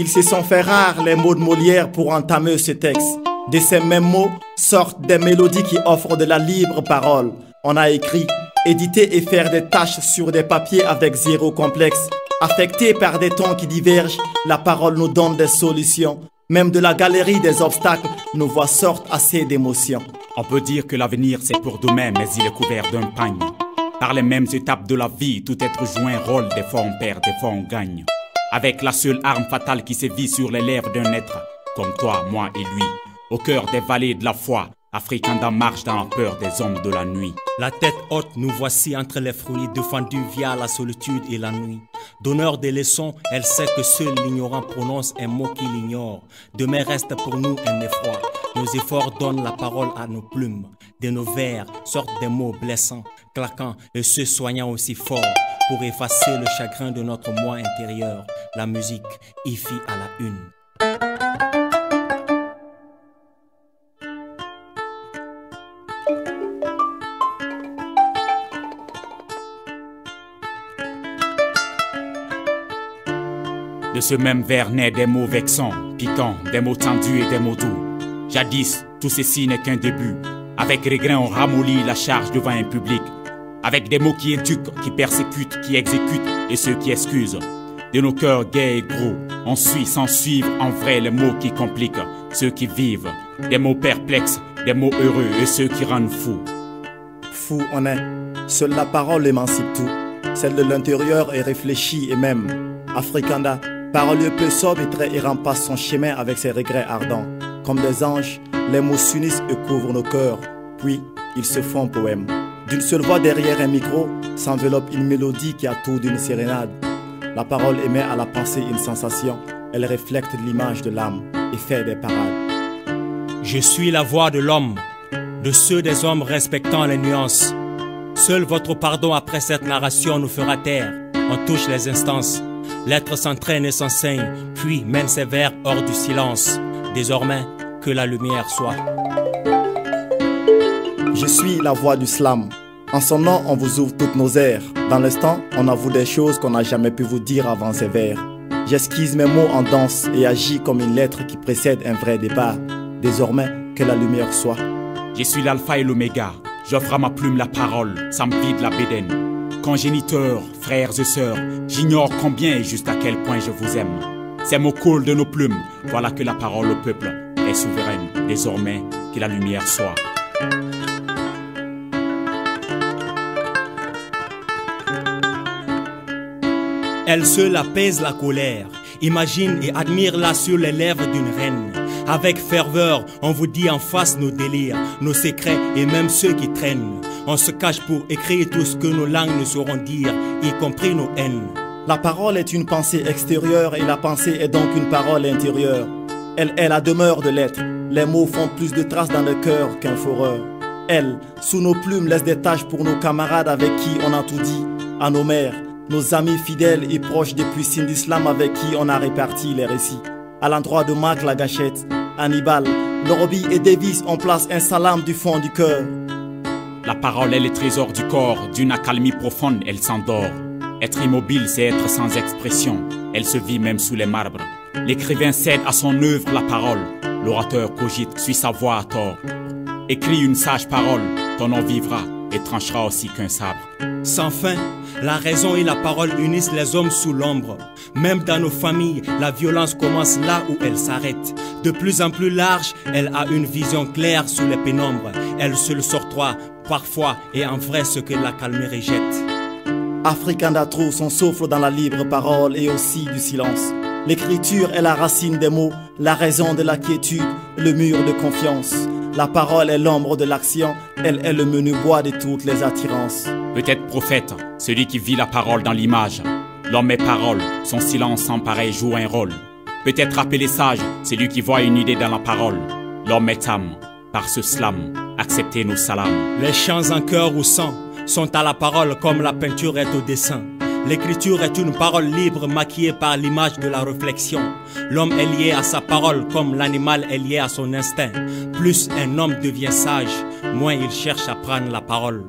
Ils se sont fait rares les mots de Molière pour entamer ce texte. De ces mêmes mots sortent des mélodies qui offrent de la libre parole. On a écrit, éditer et faire des tâches sur des papiers avec zéro complexe. Affectés par des tons qui divergent, la parole nous donne des solutions. Même de la galerie des obstacles, nos voix sortent assez d'émotions. On peut dire que l'avenir c'est pour demain, mais il est couvert d'un pagne. Par les mêmes étapes de la vie, tout être un rôle, des fois on perd, des fois on gagne. Avec la seule arme fatale qui sévit sur les lèvres d'un être, comme toi, moi et lui. Au cœur des vallées de la foi, Africanda marche dans la peur des hommes de la nuit. La tête haute, nous voici entre les fruits, défendus via la solitude et la nuit. Donneur des leçons, elle sait que seul l'ignorant prononce un mot qu'il ignore. Demain reste pour nous un effroi. Nos efforts donnent la parole à nos plumes. De nos vers sortent des mots blessants, claquants et se soignant aussi fort pour effacer le chagrin de notre moi intérieur. La musique y fit à la une. De ce même vers naît des mots vexants, piquants, des mots tendus et des mots doux. Jadis, tout ceci n'est qu'un début. Avec regret, on ramollit la charge devant un public. Avec des mots qui éduquent, qui persécutent, qui exécutent et ceux qui excusent. De nos cœurs gais et gros, on suit sans suivre en vrai les mots qui compliquent, ceux qui vivent. Des mots perplexes, des mots heureux et ceux qui rendent fous. Fou on est, seule la parole émancipe tout. Celle de l'intérieur est réfléchie et même. Africanda, parolier peu sobre et très passe son chemin avec ses regrets ardents. Comme des anges, les mots s'unissent et couvrent nos cœurs, puis ils se font poème. D'une seule voix derrière un micro s'enveloppe une mélodie qui a tout d'une sérénade. La parole émet à la pensée une sensation, elle reflète l'image de l'âme et fait des parades. Je suis la voix de l'homme, de ceux des hommes respectant les nuances. Seul votre pardon après cette narration nous fera taire. On touche les instances. L'être s'entraîne et s'enseigne, puis mène ses vers hors du silence. Désormais, que la lumière soit. Je suis la voix du slam. En son nom, on vous ouvre toutes nos airs. Dans l'instant, on avoue des choses qu'on n'a jamais pu vous dire avant ces vers. J'esquisse mes mots en danse et agis comme une lettre qui précède un vrai départ. Désormais, que la lumière soit. Je suis l'alpha et l'oméga. J'offre à ma plume la parole, ça me vide la bédaine. Congéniteurs, frères et sœurs, j'ignore combien et juste à quel point je vous aime. Ces mots coulent de nos plumes. Voilà que la parole au peuple est souveraine. Désormais, que la lumière soit. Elle seule apaise la colère. Imagine et admire-la sur les lèvres d'une reine. Avec ferveur, on vous dit en face nos délires, nos secrets et même ceux qui traînent. On se cache pour écrire tout ce que nos langues ne sauront dire, y compris nos haines. La parole est une pensée extérieure et la pensée est donc une parole intérieure. Elle est la demeure de l'être. Les mots font plus de traces dans le cœur qu'un foreur. Elle, sous nos plumes, laisse des tâches pour nos camarades avec qui on a tout dit. À nos mères, nos amis fidèles et proches depuis d'Islam avec qui on a réparti les récits. À l'endroit de Marc la gâchette, Hannibal, Lorobi et Davis, on place un salam du fond du cœur. La parole est le trésor du corps, d'une accalmie profonde, elle s'endort. Être immobile, c'est être sans expression. Elle se vit même sous les marbres. L'écrivain cède à son œuvre la parole. L'orateur cogite, suit sa voix à tort. Écris une sage parole, ton nom vivra et tranchera aussi qu'un sabre. Sans fin, la raison et la parole unissent les hommes sous l'ombre. Même dans nos familles, la violence commence là où elle s'arrête. De plus en plus large, elle a une vision claire sous les pénombres. Elle se le sortoie parfois et en vrai ce que la calme rejette. Africanda trouve son souffle dans la libre parole et aussi du silence. L'écriture est la racine des mots, la raison de la quiétude, le mur de confiance. La parole est l'ombre de l'action, elle est le menu bois de toutes les attirances. Peut-être prophète, celui qui vit la parole dans l'image. L'homme est parole, son silence sans pareil joue un rôle. Peut-être appelé sage, celui qui voit une idée dans la parole. L'homme est âme, par ce slam, acceptez nos salams. Les chants en cœur ou sang sont à la parole comme la peinture est au dessin. L'écriture est une parole libre maquillée par l'image de la réflexion. L'homme est lié à sa parole comme l'animal est lié à son instinct. Plus un homme devient sage, moins il cherche à prendre la parole.